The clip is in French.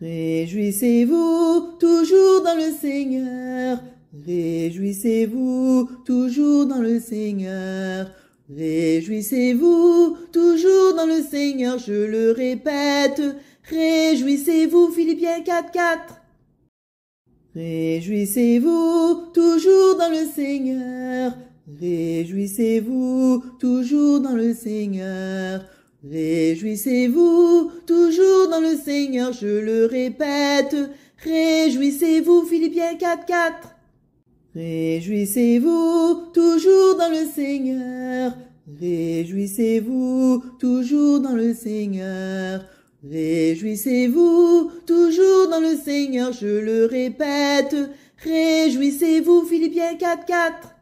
Réjouissez-vous toujours dans le Seigneur. Réjouissez-vous toujours dans le Seigneur. Réjouissez-vous toujours dans le Seigneur, je le répète. Réjouissez-vous, Philippiens 4, 4. Réjouissez-vous toujours dans le Seigneur. Réjouissez-vous toujours dans le Seigneur. Réjouissez-vous toujours dans le Seigneur, je le répète. Réjouissez-vous, Philippiens 4, 4. Réjouissez-vous toujours dans le Seigneur. Réjouissez-vous toujours dans le Seigneur. Réjouissez-vous toujours dans le Seigneur, je le répète. Réjouissez-vous, Philippiens 4, 4.